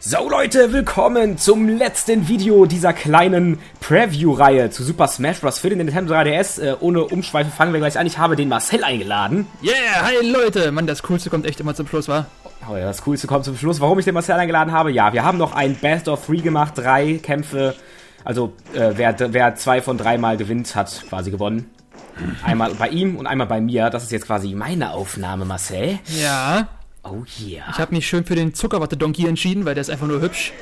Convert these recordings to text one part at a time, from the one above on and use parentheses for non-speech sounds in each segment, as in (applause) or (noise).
So Leute, willkommen zum letzten Video dieser kleinen Preview-Reihe zu Super Smash Bros. für den Nintendo 3DS. Äh, ohne Umschweife fangen wir gleich an. Ich habe den Marcel eingeladen. Yeah, hi Leute! Mann, das Coolste kommt echt immer zum Schluss, wa? Oh ja, das Coolste kommt zum Schluss. Warum ich den Marcel eingeladen habe? Ja, wir haben noch ein Best of Three gemacht. Drei Kämpfe. Also, äh, wer, wer zwei von dreimal gewinnt, hat quasi gewonnen. Einmal bei ihm und einmal bei mir. Das ist jetzt quasi meine Aufnahme, Marcel. Ja. Oh yeah. Ich habe mich schön für den Zuckerwatte-Donkey entschieden, weil der ist einfach nur hübsch.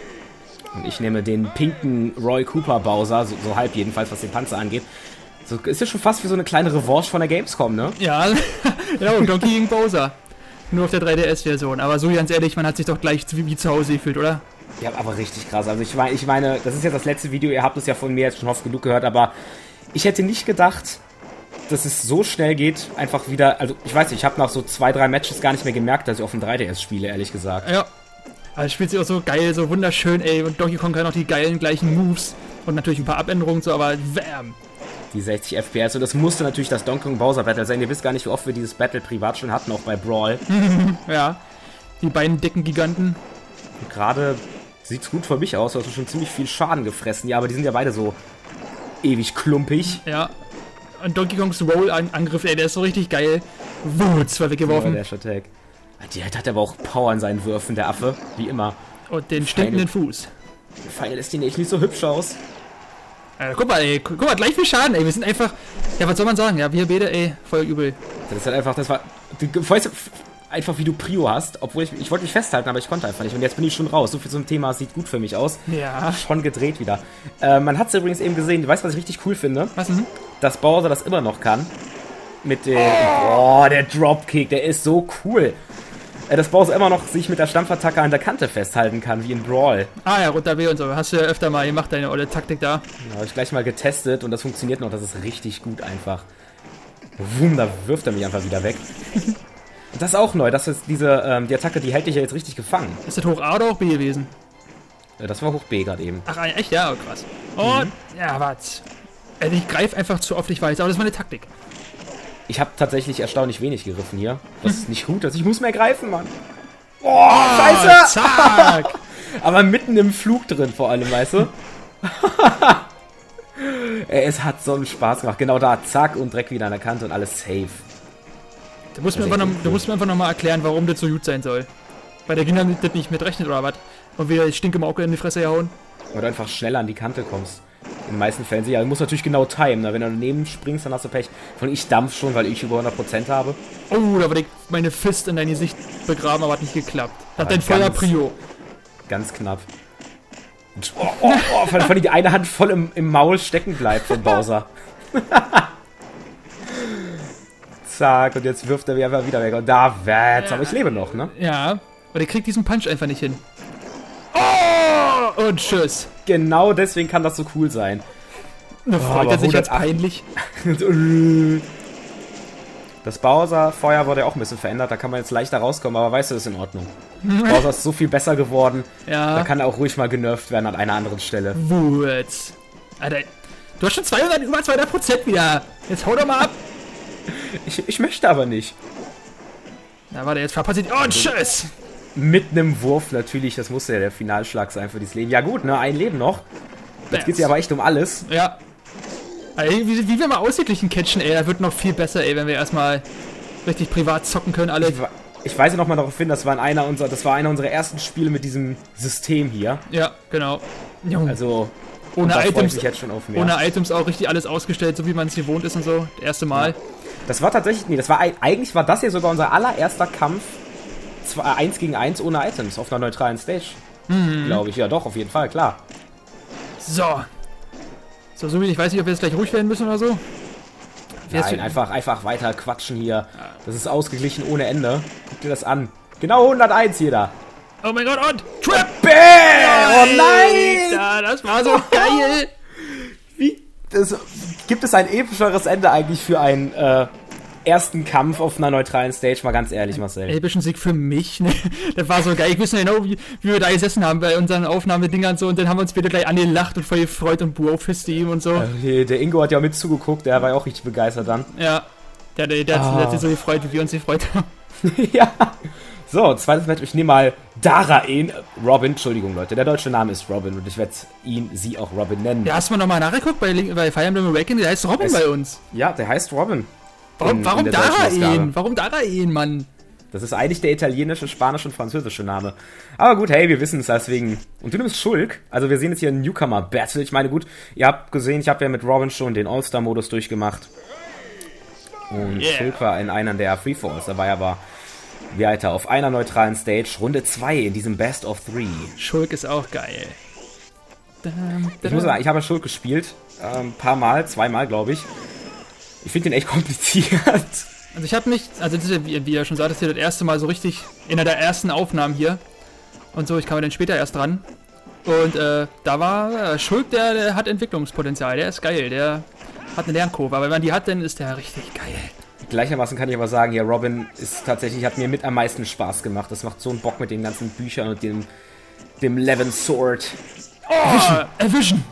Und ich nehme den pinken Roy Cooper Bowser, so, so halb jedenfalls, was den Panzer angeht. So, ist ja schon fast wie so eine kleine Revanche von der Gamescom, ne? Ja, (laughs) genau, Donkey gegen Bowser. Nur auf der 3DS-Version. Aber so ganz ehrlich, man hat sich doch gleich wie, wie zu Hause gefühlt, oder? Ja, aber richtig krass. Also ich meine, ich meine, das ist jetzt das letzte Video, ihr habt es ja von mir jetzt schon oft genug gehört, aber ich hätte nicht gedacht, dass es so schnell geht, einfach wieder. Also, ich weiß nicht, ich habe nach so zwei, drei Matches gar nicht mehr gemerkt, dass ich auf dem 3DS spiele, ehrlich gesagt. Ja. Also, spielt sich auch so geil, so wunderschön, ey. Und Donkey Kong kann auch die geilen gleichen Moves. Und natürlich ein paar Abänderungen so, aber wham. Die 60 FPS. Und das musste natürlich das Donkey Kong Bowser Battle sein. Ihr wisst gar nicht, wie oft wir dieses Battle privat schon hatten, auch bei Brawl. (laughs) ja. Die beiden dicken Giganten. Gerade sieht's gut für mich aus, du hast schon ziemlich viel Schaden gefressen. Ja, aber die sind ja beide so ewig klumpig. Ja, und Donkey Kongs Roll-Angriff, ey, der ist so richtig geil. Wuh, zwei weggeworfen. Ja, Dash Attack. Die hat aber auch Power in seinen Würfen, der Affe, wie immer. Und den stinkenden Fuß. Der Pfeil lässt ihn echt nicht so hübsch aus. Ja, guck mal, ey, guck mal, gleich viel Schaden, ey. Wir sind einfach. Ja, was soll man sagen? Ja, wir beide, ey, voll übel. Das ist halt einfach, das war. Du weißt einfach, wie du Prio hast, obwohl ich, ich wollte mich festhalten, aber ich konnte einfach nicht. Und jetzt bin ich schon raus. So viel zum Thema sieht gut für mich aus. Ja. Schon gedreht wieder. Äh, man hat es übrigens eben gesehen. Du weißt, was ich richtig cool finde? Was denn? Dass Bowser das immer noch kann. Mit dem. Oh, oh der Dropkick, der ist so cool. Äh, dass Bowser immer noch sich mit der Stampfattacke an der Kante festhalten kann, wie in Brawl. Ah ja, runter B und so. Hast du ja öfter mal gemacht, deine olle Taktik da. Ja, habe ich gleich mal getestet und das funktioniert noch. Das ist richtig gut einfach. Wum, da wirft er mich einfach wieder weg. (laughs) Das ist auch neu, das ist diese, ähm, die Attacke, die hält dich ja jetzt richtig gefangen. Ist das hoch A oder hoch B gewesen? Ja, das war hoch B gerade eben. Ach, echt? Ja, oh, krass. Und, mhm. ja, was? Ich greife einfach zu oft, ich weiß, aber das ist meine Taktik. Ich habe tatsächlich erstaunlich wenig gegriffen hier. Das ist nicht gut, also ich muss mehr greifen, Mann. Oh, oh scheiße! Zack! (laughs) aber mitten im Flug drin vor allem, weißt du? (laughs) es hat so einen Spaß gemacht. Genau da, zack, und direkt wieder an der Kante und alles safe. Du musst, mir einfach, noch, du musst mir einfach noch mal erklären, warum das so gut sein soll. Weil der Gegner das nicht mitrechnet oder was? Und wieder Stinke Mauke in die Fresse hauen. Weil du einfach schneller an die Kante kommst. In den meisten Fällen sicher. Du musst natürlich genau timen. Ne? Wenn du daneben springst, dann hast du Pech. Von ich dampf schon, weil ich über 100% habe. Oh, da war meine Fist in dein Gesicht begraben, aber hat nicht geklappt. Hat dein Feuer Prio. Ganz knapp. Oh, oh, oh, von, von die eine Hand voll im, im Maul stecken bleibt von Bowser. (laughs) Zack, und jetzt wirft er mich einfach wieder weg. Und da wird's. Aber ich lebe noch, ne? Ja, aber der kriegt diesen Punch einfach nicht hin. Und tschüss. Genau deswegen kann das so cool sein. Da freut oh, er sich jetzt peinlich. (laughs) Das Bowser-Feuer wurde ja auch ein bisschen verändert, da kann man jetzt leichter rauskommen, aber weißt du, ist in Ordnung. (laughs) Bowser ist so viel besser geworden, ja. da kann er auch ruhig mal genervt werden an einer anderen Stelle. Wutz. Alter, du hast schon 200, über 200 Prozent wieder. Jetzt hau doch mal ab. (laughs) Ich, ich möchte aber nicht. Na, warte, jetzt verpasse ich. Oh, tschüss! Mit einem Wurf natürlich, das muss ja der Finalschlag sein für dieses Leben. Ja, gut, ne, ein Leben noch. Jetzt geht's ja aber echt um alles. Ja. Ey, wie, wie wir mal ausgeglichen catchen, ey, da wird noch viel besser, ey, wenn wir erstmal richtig privat zocken können, alle. Ich, ich weise nochmal darauf hin, das war einer unserer, das war einer unserer ersten Spiele mit diesem System hier. Ja, genau. Also, ohne Items, ohne Items auch richtig alles ausgestellt, so wie man es gewohnt ist und so. Das erste Mal. Das war tatsächlich, nee, das war eigentlich war das hier sogar unser allererster Kampf 1 gegen 1 ohne Items auf einer neutralen Stage. Mhm. Glaube ich, ja doch, auf jeden Fall, klar. So. So, wie ich weiß nicht, ob wir jetzt gleich ruhig werden müssen oder so. Nein, einfach, einfach weiter quatschen hier. Das ist ausgeglichen ohne Ende. Guck dir das an. Genau 101 jeder. Oh mein Gott, und Trap! Bam! Oh nein! Ja, das war so (laughs) geil! Wie? Das, gibt es ein epischeres Ende eigentlich für einen äh, ersten Kampf auf einer neutralen Stage? Mal ganz ehrlich, Marcel. Epischen Sieg für mich, ne? Das war so geil. Ich wusste genau, wie, wie wir da gesessen haben bei unseren Aufnahmedingern so und dann haben wir uns wieder gleich angelacht und voll gefreut und Buo-Fist ihm und so. Äh, der Ingo hat ja auch mit zugeguckt, der war ja auch richtig begeistert dann. Ja. Der, der, der, ah. hat, der hat sich so gefreut, wie wir uns gefreut haben. (laughs) ja. So, zweites Match. Ich nehme mal Daraen. Robin, Entschuldigung, Leute. Der deutsche Name ist Robin und ich werde ihn, sie auch Robin nennen. Ja, hast du mal nochmal nachgeguckt bei, bei Fire Emblem Awakening? Der heißt Robin Es- bei uns. Ja, der heißt Robin. Warum, in- warum in. Daraen? Warum Daraen, Mann? Das ist eigentlich der italienische, spanische und französische Name. Aber gut, hey, wir wissen es deswegen. Und du nimmst Schulk. Also wir sehen jetzt hier ein Newcomer-Battle. Ich meine, gut, ihr habt gesehen, ich habe ja mit Robin schon den All-Star-Modus durchgemacht. Und Yeah. Schulk war in einer der Freefalls. Da war er aber weiter auf einer neutralen Stage. Runde 2 in diesem Best of 3. Schulk ist auch geil. Dam, Ich muss sagen, ich habe ja Schulk gespielt. Ein paar Mal, zweimal, glaube ich. Ich finde den echt kompliziert. Also ich habe mich, also das ist ja, wie, wie ihr schon sagtet, hier das erste Mal so richtig in einer der ersten Aufnahmen hier. Und so, ich kam dann später erst dran. Und äh, da war äh, Schulk, der, der hat Entwicklungspotenzial, der ist geil, der hat eine Lernkurve. Aber wenn man die hat, dann ist der richtig geil. Gleichermaßen kann ich aber sagen, ja, Robin ist tatsächlich, hat mir mit am meisten Spaß gemacht. Das macht so einen Bock mit den ganzen Büchern und dem, dem Levin Sword. Oh, a vision!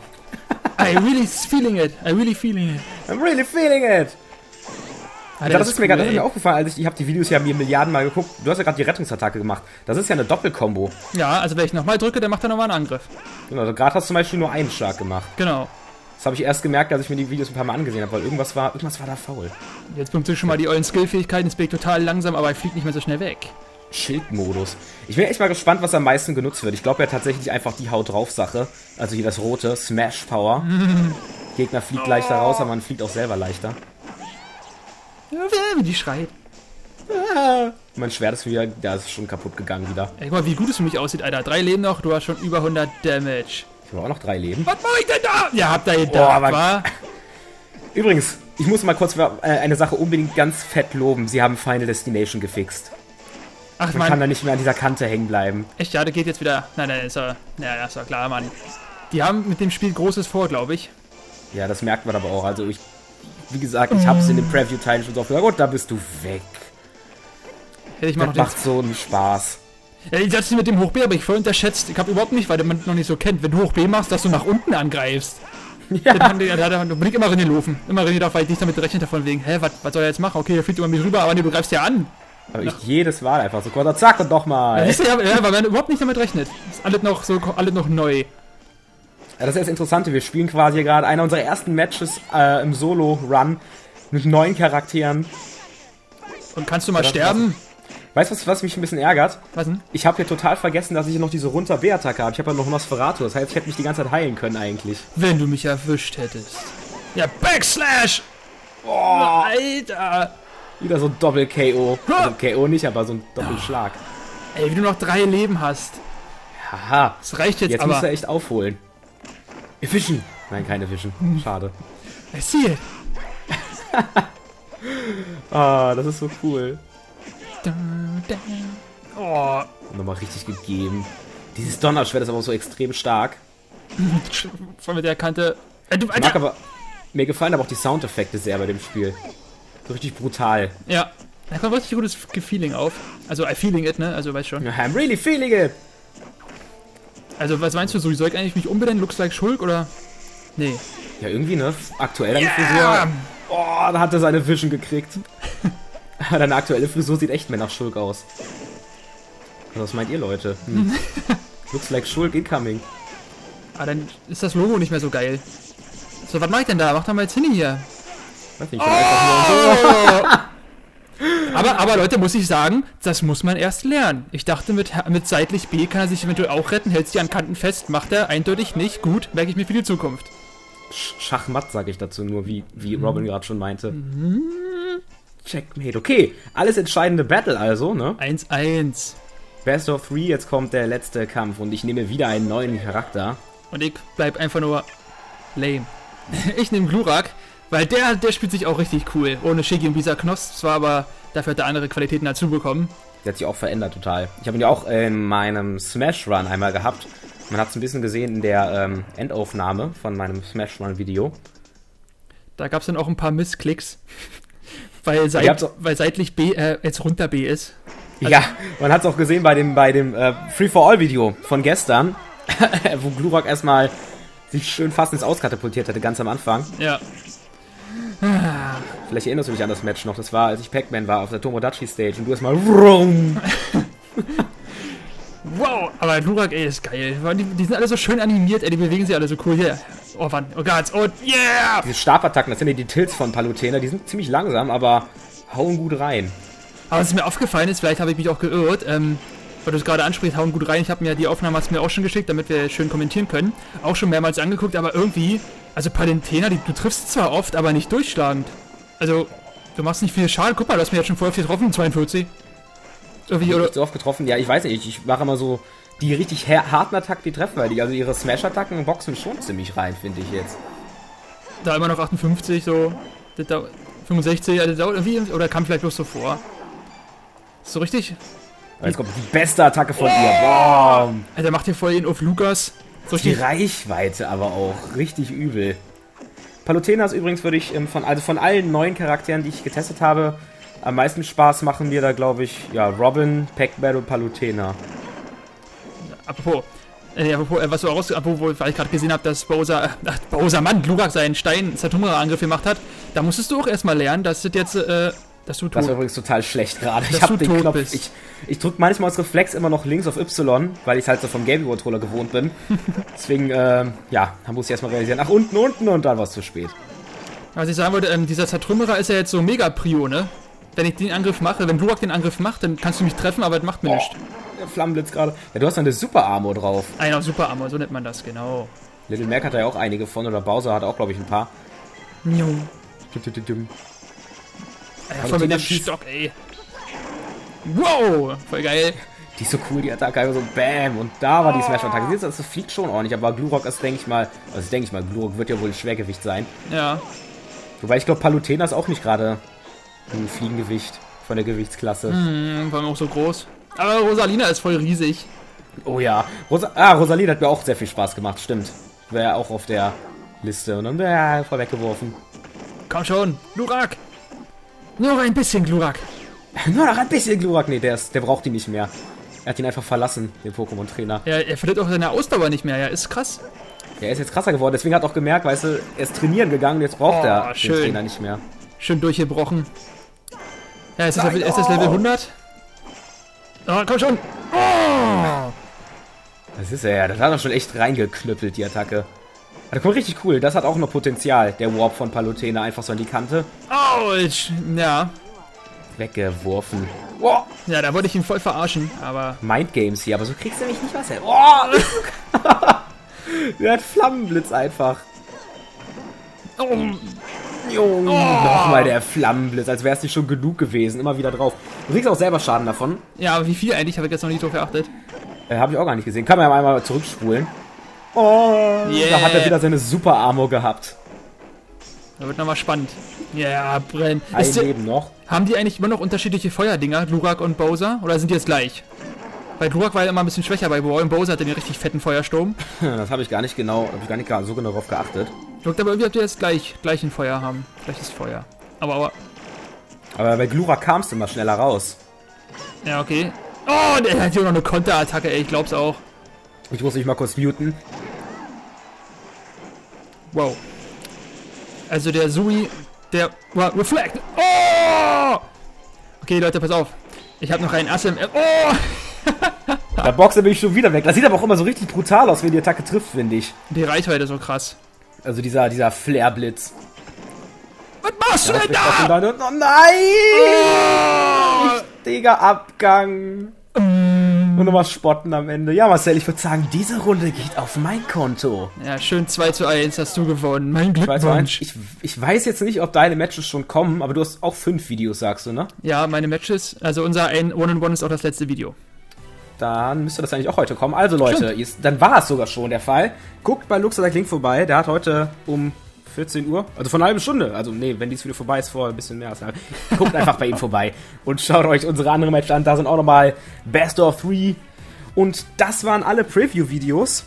I really feeling it, I really feeling it. I'm really feeling it! Ah, Ja, der das ist mir gerade aufgefallen, als ich, ich habe die Videos ja mir Milliarden Mal geguckt. Du hast ja gerade die Rettungsattacke gemacht. Das ist ja eine Doppelkombo. Ja, also wenn ich nochmal drücke, dann macht er nochmal einen Angriff. Genau, Also gerade hast du zum Beispiel nur einen Schlag gemacht. Genau. Das habe ich erst gemerkt, als ich mir die Videos ein paar Mal angesehen habe, weil irgendwas war, irgendwas war da faul. Jetzt benutze ich schon mal die ollen Skill-Fähigkeiten, jetzt bin ich total langsam, aber er fliegt nicht mehr so schnell weg. Schildmodus. Ich bin echt mal gespannt, was am meisten genutzt wird. Ich glaube ja tatsächlich einfach die Haut drauf Sache. Also hier das rote, Smash Power. (laughs) Gegner fliegt leichter raus, aber man fliegt auch selber leichter. Wie die schreit. (laughs) Mein Schwert ist wieder, da ist schon kaputt gegangen wieder. Ey, guck mal, wie gut es für mich aussieht, Alter. Drei Leben noch, du hast schon über 100 Damage. Ich habe auch noch drei Leben. Was mach ich denn da? Ja, habt ihr gedacht, aber- wa? (laughs) Übrigens, ich muss mal kurz äh, eine Sache unbedingt ganz fett loben. Sie haben Final Destination gefixt. Ach, Man kann Mann, da nicht mehr an dieser Kante hängen bleiben. echt, ja, der geht jetzt wieder. Nein, nein, ist ja, ja, ja, ist ja klar, Mann. Die haben mit dem Spiel Großes vor, glaube ich. Ja, das merkt man aber auch. Also ich, wie gesagt, ich habe es in dem Preview-Teil schon so oft gesagt, gut, da bist du weg. Hätte ich mal Das macht so einen Spaß. Ja, ich hatte mit dem Hoch B, aber ich voll unterschätzt. Ich habe überhaupt nicht, weil man noch nicht so kennt. Wenn du Hoch B machst, dass du nach unten angreifst. (laughs) Dann haben die, da, da, da bringt immer René laufen. Immer René darf, weil ich nicht damit rechnet davon wegen, hä, was, was soll er jetzt machen? Okay, er fliegt über mich rüber, aber nee, du greifst ja an. Aber ich jedes Mal einfach so kurz, zack und nochmal. Ja, ja, weil man überhaupt nicht damit rechnet. Ist alles noch so, alles noch neu. Ja, das ist das Interessante. Wir spielen quasi gerade einer unserer ersten Matches äh, im Solo-Run mit neuen Charakteren. Und kannst du mal das sterben? Weißt du, was, was mich ein bisschen ärgert? Was denn? Ich habe hier total vergessen, dass ich hier noch diese runter B-Attacke habe. Ich habe ja noch Nosferatu. Das heißt, ich hätte mich die ganze Zeit heilen können eigentlich. Wenn du mich erwischt hättest. Ja, Backslash! Oh, Alter! Wieder so ein Doppel-KO. Also KO nicht, aber so ein Doppelschlag. Ey, wie du noch drei Leben hast. Haha. Das reicht jetzt, Jetzt aber. muss er echt aufholen. Fischen. Nein, keine Fischen. Schade. I see it. Ah, das ist so cool. Da, da. Oh, Nochmal richtig gegeben. Dieses Donnerschwert ist aber auch so extrem stark. (laughs) voll mit der Kante. Äh, du, Ich mag aber, mir gefallen aber auch die Soundeffekte sehr bei dem Spiel. So richtig brutal. Ja. Da kommt richtig gutes Feeling auf. Also, I feeling it, ne? Also, weißt schon. I'm really feeling it. Also, was meinst du so? Soll ich eigentlich mich umbenennen? Looks like Schulk oder? Nee. Ja, irgendwie, ne? Aktuell deine Frisur. Oh, da hat er seine Vision gekriegt. (laughs) deine aktuelle Frisur sieht echt mehr nach Schulk aus. Was meint ihr, Leute? Hm. (laughs) Looks like Schulk incoming. Ah, dann ist das Logo nicht mehr so geil. So, was mach ich denn da? Mach da mal jetzt hin hier. Weiß nicht, ich bin einfach nur so. (laughs) Aber, aber Leute, muss ich sagen, das muss man erst lernen. Ich dachte, mit, mit seitlich B kann er sich eventuell auch retten, hält sich an Kanten fest, macht er eindeutig nicht. Gut, merke ich mir für die Zukunft. Sch- Schachmatt sage ich dazu nur, wie, wie Robin gerade schon meinte. Checkmate. Okay, alles entscheidende Battle also, ne? 1-1. Best of Three, jetzt kommt der letzte Kampf und ich nehme wieder einen neuen Charakter. Und ich bleib einfach nur lame. (laughs) Ich nehme Glurak, weil der, der spielt sich auch richtig cool. Ohne Shiggy und Bisa Knoss zwar, aber dafür hat er andere Qualitäten dazu bekommen. Der hat sich auch verändert total. Ich habe ihn ja auch in meinem Smash Run einmal gehabt. Man hat es ein bisschen gesehen in der ähm, Endaufnahme von meinem Smash Run Video. Da gab es dann auch ein paar Missklicks. (laughs) Weil, seit, auch- weil seitlich B äh, jetzt runter B ist. ja, man hat es auch gesehen bei dem, bei dem äh, Free for All Video von gestern, (laughs) wo Glurak erstmal sich schön fast ins Auskatapultiert hatte, ganz am Anfang. Ja. Vielleicht erinnerst du dich an das Match noch. Das war, als ich Pac-Man war auf der Tomodachi Stage und du erstmal Vroom. (laughs) Aber Glurak, ey, ist geil. Die, die, sind alle so schön animiert, ey, die bewegen sich alle so cool. Hier. Oh, wann? Oh Gott, oh, yeah! Diese Stabattacken, das sind ja die Tilts von Palutena, die sind ziemlich langsam, aber hauen gut rein. Aber was mir aufgefallen ist, vielleicht habe ich mich auch geirrt, ähm, weil du es gerade ansprichst, hauen gut rein. Ich habe mir die Aufnahme hast mir auch schon geschickt, damit wir schön kommentieren können. Auch schon mehrmals angeguckt, aber irgendwie, also Palutena, die, du triffst zwar oft, aber nicht durchschlagend. Also, du machst nicht viel Schaden. Guck mal, du hast mir jetzt schon vorher viel getroffen, 42. Irgendwie, oder? so oft getroffen. Ja, ich weiß nicht, ich mache immer so die richtig harten Attacken, die treffen, weil die, also ihre Smash-Attacken boxen schon ziemlich rein, finde ich jetzt. Da immer noch 58, so. 65, also dauert irgendwie, oder kam vielleicht bloß so vor. so richtig? Jetzt kommt die beste Attacke von ihr. Boom. Alter, macht hier voll ihn auf Lukas. So die Reichweite aber auch. Richtig übel. Palutena ist übrigens, würde ich ähm, von, also von allen neuen Charakteren, die ich getestet habe, am meisten Spaß machen mir da, glaube ich, ja, Robin, Pac-Man und Palutena. Apropos, äh, apropos, äh, was du raus, apropos, weil ich gerade gesehen habe, dass Bowser, äh, Bowser, Mann, Glurak seinen Stein Satumara-Angriff gemacht hat, da musstest du auch erstmal lernen, dass das jetzt, äh, dass du tot Das war übrigens total schlecht gerade. Ich hab den Knopf, bist. ich, ich drück manchmal als Reflex immer noch links auf Y, weil ich halt so vom Gaming Controller gewohnt bin. (laughs) Deswegen, äh, ja, da muss ich erstmal realisieren, ach, unten, unten und dann war es zu spät. Was ich sagen wollte, ähm, dieser Zertrümmerer ist ja jetzt so mega Prio, ne? Wenn ich den Angriff mache, wenn Glurak den Angriff macht, dann kannst du mich treffen, aber das macht mir oh. nichts der Flammenblitz gerade. Ja, du hast eine Super Armor drauf. Eine Super Armor, so nennt man das, genau. Little Mac hat da ja auch einige von, oder Bowser hat auch, glaube ich, ein paar. Jo. Ja, voll mit dem Stock, ey. Wow, voll geil. Die ist so cool, die Attacke, einfach so BAM. Und da war die Smash-Attacke. Siehst du, das fliegt schon ordentlich. Aber Glurok ist, denke ich mal, also denke ich mal, Glurok wird ja wohl ein Schwergewicht sein. Ja. Wobei ich glaube, Palutena ist auch nicht gerade ein Fliegengewicht von der Gewichtsklasse. Mhm, vor allem auch so groß. Aber Rosalina ist voll riesig. Oh ja. Rosa ah, Rosalina hat mir auch sehr viel Spaß gemacht, stimmt. Wäre auch auf der Liste. Und dann wäre er voll weggeworfen. Komm schon, Glurak! Nur noch ein bisschen Glurak. Nur noch ein bisschen Glurak. Nee, der, ist, der braucht ihn nicht mehr. Er hat ihn einfach verlassen, den Pokémon-Trainer. Ja, er verliert auch seine Ausdauer nicht mehr. Ja, ist krass. Ja, er ist jetzt krasser geworden. Deswegen hat er auch gemerkt, weißt du, er ist trainieren gegangen und jetzt braucht oh, er schön. den Trainer nicht mehr. Schön durchgebrochen. Ja, ist das, Level, ist das Level 100? Oh, komm schon! Oh! Das ist er ja. Das hat er schon echt reingeknüppelt, die Attacke. Das kommt richtig cool. Das hat auch noch Potenzial, der Warp von Palutena. Einfach so an die Kante. Autsch! Ja. Weggeworfen. Oh. Ja, da wollte ich ihn voll verarschen, aber... Mind Games hier, aber so kriegst du mich nicht was. Oh! (laughs) der hat Flammenblitz einfach. Oh. Oh. nochmal der Flammenblitz, als wäre es nicht schon genug gewesen. Immer wieder drauf. Du kriegst auch selber Schaden davon. Ja, aber wie viel eigentlich? Habe ich jetzt noch nicht drauf geachtet. Äh, Habe ich auch gar nicht gesehen. Kann man ja einmal zurückspulen. Oh, yeah. da hat er wieder seine Super Armor gehabt. Da wird nochmal spannend. Ja, yeah, brenn. Ein Ist Leben noch. Haben die eigentlich immer noch unterschiedliche Feuerdinger, Lurak und Bowser? Oder sind die jetzt gleich? Bei Glurak war er immer ein bisschen schwächer bei Boy und Bowser hat den richtig fetten Feuersturm. (laughs) das habe ich gar nicht genau, habe ich gar nicht so genau darauf geachtet. Wirkt aber irgendwie, ob die jetzt gleich, gleich ein Feuer haben. Gleiches Feuer. Aber, aber. Aber bei Glurak kamst du immer schneller raus. Ja, okay. Oh, der hat hier noch eine Konterattacke, ey, ich glaub's auch. Ich muss mich mal kurz muten. Wow. Also der Sui, der wow, Reflect. Oh! Okay, Leute, pass auf. Ich habe noch einen Ass im... Oh! (laughs) Da boxt er mich schon wieder weg. Das sieht aber auch immer so richtig brutal aus, wenn die Attacke trifft, finde ich. Die Reichweite so krass. Also dieser, dieser Flair-Blitz. Was machst du denn da? Oh nein! Oh! Richtiger Abgang. Mm. Und nochmal spotten am Ende. Ja, Marcel, ich würde sagen, diese Runde geht auf mein Konto. Ja, schön 2 zu 1 hast du gewonnen. Mein Glückwunsch. Ich, ich weiß jetzt nicht, ob deine Matches schon kommen, aber du hast auch fünf Videos, sagst du, ne? Ja, meine Matches. Also unser One-on-One ist auch das letzte Video dann müsste das eigentlich auch heute kommen. Also Leute, ist, dann war es sogar schon der Fall. Guckt bei Luxor Link vorbei, der hat heute um 14 Uhr, also vor einer halben Stunde, also nee, wenn dieses Video vorbei ist, vor ein bisschen mehr als eine guckt einfach bei ihm vorbei und schaut euch unsere andere Match an. Da sind auch nochmal Best of Three und das waren alle Preview-Videos.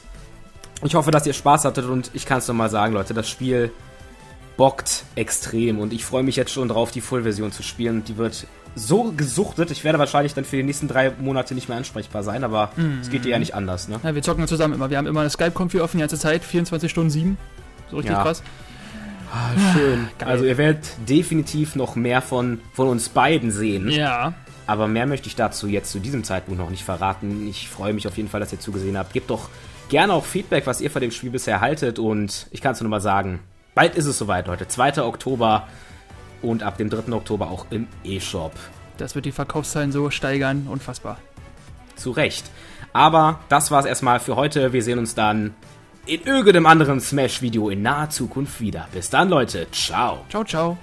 Ich hoffe, dass ihr Spaß hattet und ich kann es nochmal sagen, Leute, das Spiel bockt extrem und ich freue mich jetzt schon drauf, die Full-Version zu spielen. Die wird so gesuchtet. Ich werde wahrscheinlich dann für die nächsten drei Monate nicht mehr ansprechbar sein, aber es mm. geht dir ja nicht anders, ne? Ja, wir zocken zusammen immer. Wir haben immer eine Skype-Konfi offen die ganze Zeit, 24 Stunden 7. So richtig ja. krass. Ah, schön. Ah, also ihr werdet definitiv noch mehr von, von uns beiden sehen. Ja. Aber mehr möchte ich dazu jetzt zu diesem Zeitpunkt noch nicht verraten. Ich freue mich auf jeden Fall, dass ihr zugesehen habt. Gebt doch gerne auch Feedback, was ihr von dem Spiel bisher haltet. Und ich kann es nur mal sagen, bald ist es soweit, Leute. 2. Oktober und ab dem 3. Oktober auch im E-Shop. Das wird die Verkaufszahlen so steigern, unfassbar. Zu Recht. Aber das war's erstmal für heute. Wir sehen uns dann in irgendeinem anderen Smash-Video in naher Zukunft wieder. Bis dann, Leute. Ciao. Ciao, ciao.